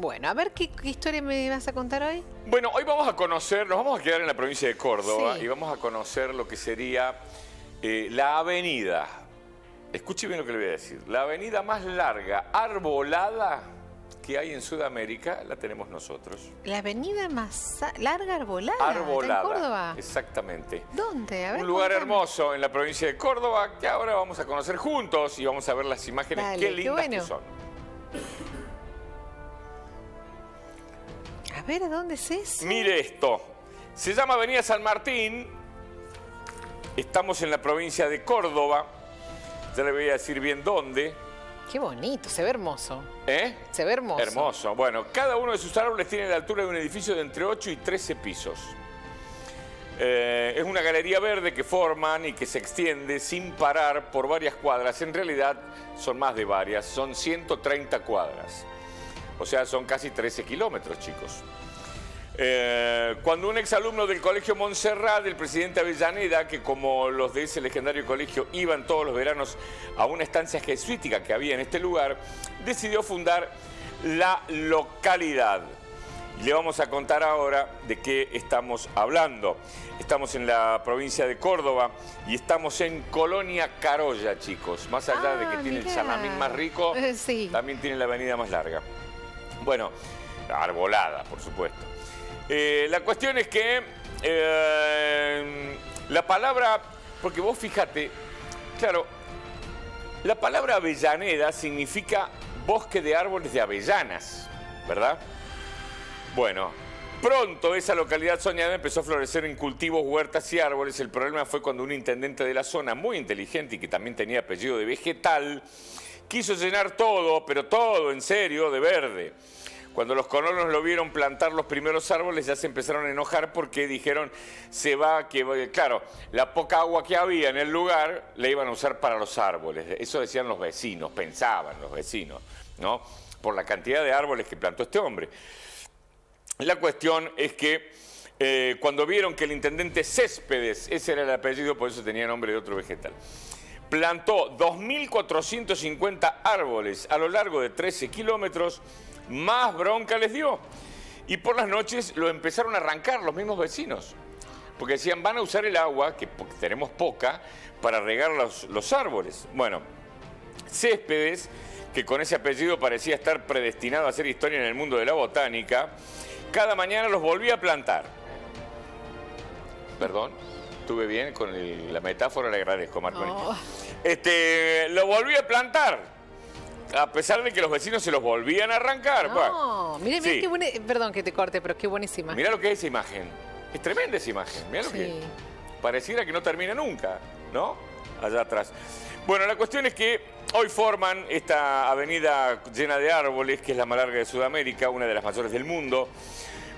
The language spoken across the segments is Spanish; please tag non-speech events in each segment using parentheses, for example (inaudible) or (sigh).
Bueno, a ver qué, qué historia me vas a contar hoy. Bueno, hoy vamos a conocer, nos vamos a quedar en la provincia de Córdoba Sí. y vamos a conocer lo que sería eh, la avenida. Escuche bien lo que le voy a decir. La avenida más larga, arbolada que hay en Sudamérica, la tenemos nosotros. La avenida más larga arbolada. ¿está Arbolada. en Córdoba? Exactamente. ¿Dónde? A ver, Un lugar hermoso en la provincia de Córdoba que ahora vamos a conocer juntos y vamos a ver las imágenes. Dale, qué qué lindas bueno. que son. A ver, ¿a dónde es eso? Mire esto. Se llama Avenida San Martín. Estamos en la provincia de Córdoba. Ya le voy a decir bien dónde. Qué bonito, se ve hermoso. ¿Eh? Se ve hermoso. Hermoso. Bueno, cada uno de sus árboles tiene la altura de un edificio de entre 8 y 13 pisos. Eh, es una galería verde que forman y que se extiende sin parar por varias cuadras. En realidad son más de varias, son 130 cuadras. O sea, son casi 13 kilómetros, chicos. Eh, cuando un exalumno del Colegio Montserrat, el presidente Avellaneda, que como los de ese legendario colegio iban todos los veranos a una estancia jesuítica que había en este lugar, decidió fundar la localidad. Y le vamos a contar ahora de qué estamos hablando. Estamos en la provincia de Córdoba y estamos en Colonia Carolla, chicos. Más allá de Ah, que tiene el salamín más rico, Eh, (laughs) sí. también tiene la avenida más larga. Bueno, arbolada, por supuesto. Eh, la cuestión es que eh, la palabra, porque vos fíjate, claro, la palabra Avellaneda significa bosque de árboles de avellanas, ¿verdad? Bueno, pronto esa localidad soñada empezó a florecer en cultivos, huertas y árboles. El problema fue cuando un intendente de la zona, muy inteligente y que también tenía apellido de vegetal, quiso llenar todo, pero todo en serio, de verde. Cuando los colonos lo vieron plantar los primeros árboles ya se empezaron a enojar porque dijeron, se va, que claro, la poca agua que había en el lugar la iban a usar para los árboles. Eso decían los vecinos, pensaban los vecinos, ¿no? Por la cantidad de árboles que plantó este hombre. La cuestión es que eh, cuando vieron que el intendente Céspedes, ese era el apellido, por eso tenía nombre de otro vegetal, plantó 2.450 árboles a lo largo de 13 kilómetros, más bronca les dio. Y por las noches lo empezaron a arrancar los mismos vecinos. Porque decían, van a usar el agua, que tenemos poca, para regar los, los árboles. Bueno, Céspedes, que con ese apellido parecía estar predestinado a hacer historia en el mundo de la botánica, cada mañana los volvía a plantar. Perdón, estuve bien con el- la metáfora, le agradezco, Marconi. Oh. Este, lo volví a plantar. A pesar de que los vecinos se los volvían a arrancar. No, mire, mire sí. qué buena. Perdón que te corte, pero qué buenísima. Mirá lo que es esa imagen. Es tremenda esa imagen. Mirá lo que Sí. es. Pareciera que no termina nunca, ¿no? Allá atrás. Bueno, la cuestión es que hoy forman esta avenida llena de árboles, que es la más larga de Sudamérica, una de las mayores del mundo.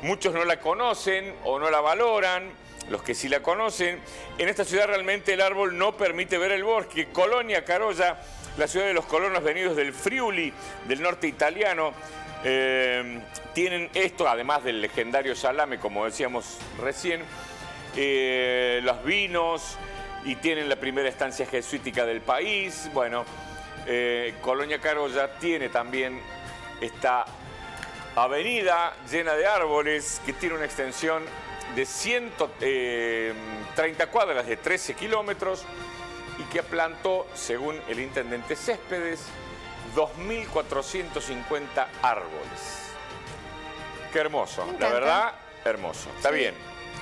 Muchos no la conocen o no la valoran. Los que sí la conocen, en esta ciudad realmente el árbol no permite ver el bosque. Colonia Carolla, la ciudad de los colonos venidos del Friuli, del norte italiano, eh, tienen esto, además del legendario salame, como decíamos recién, eh, los vinos y tienen la primera estancia jesuítica del país. Bueno, eh, Colonia Carolla tiene también esta avenida llena de árboles que tiene una extensión de 130 cuadras de 13 kilómetros y que plantó, según el intendente Céspedes, 2.450 árboles. Qué hermoso, la verdad, hermoso. Está Sí. bien.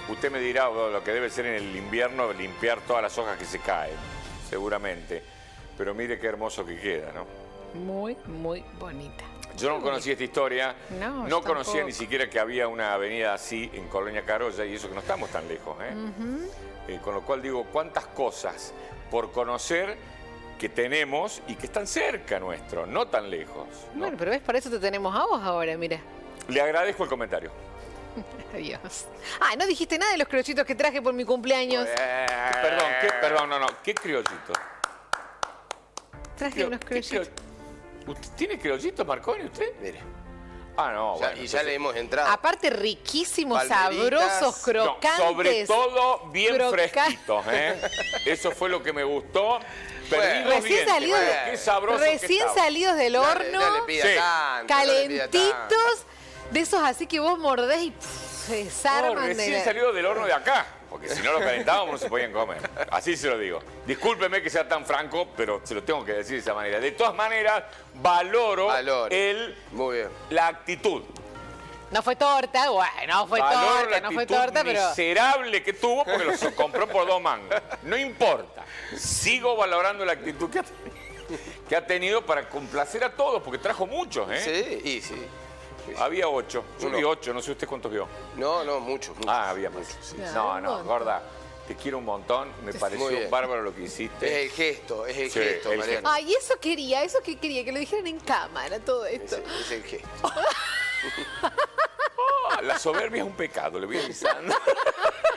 Usted me dirá lo que debe ser en el invierno limpiar todas las hojas que se caen, seguramente. Pero mire qué hermoso que queda, ¿no? Muy, muy bonita. Yo no conocía esta historia, No, no, conocía tampoco. ni siquiera que había una avenida así en Colonia Carolla y eso que no estamos tan lejos. ¿eh? Eh, con lo cual digo, cuántas cosas por conocer que tenemos y que están cerca nuestro, no tan lejos. ¿no? Bueno, pero ves, para eso te tenemos a vos ahora, mira. Le agradezco el comentario. (laughs) Adiós. Ah, no dijiste nada de los criochitos que traje por mi cumpleaños. Eh, perdón, ¿qué, perdón, no, no, ¿qué criollito? Traje unos ¿Qué criollitos. ¿Usted ¿Tiene criollitos, Marconi, usted? Mire, Ah, no, ya- bueno. y ya le hemos entrado. Aparte, riquísimos, Palmeritas. sabrosos, No, crocantes. sobre todo bien Croca- fresquitos, ¿eh? Eso fue lo que me gustó. Perdí Bueno. Recién dientes, salidos, bueno, qué sabroso que recién estaba. salidos del No le- horno, no le pida Sí. tanto, no le pida calentitos, De esos así que vos mordés y pff, se No, desarman de recién la- salió del horno de acá, porque si no lo calentábamos no se podían comer. Así se lo digo. Discúlpeme que sea tan franco, pero se lo tengo que decir de esa manera. De todas maneras, valoro Valore. el, Muy bien. la actitud. No fue torta, bueno, no fue torta, no fue torta, pero... miserable que tuvo porque lo compró por dos mangos. No importa. Sigo valorando la actitud que ha, que ha tenido para complacer a todos, porque trajo muchos, ¿eh? Sí, y sí. Había ocho. Yo Uno. vi ocho, no sé usted cuántos vio. No, no, mucho. mucho. Ah, había más. Claro, No, un no, gorda, te quiero un montón. Me pareció bien. bárbaro lo que Es hiciste. el gesto, es el Sí, gesto, el Mariana. Ay, eso quería, eso que quería, que lo dijeran en cámara, todo Es esto. el, es el gesto. (laughs) Ah, la soberbia es un pecado, le voy avisando. (laughs)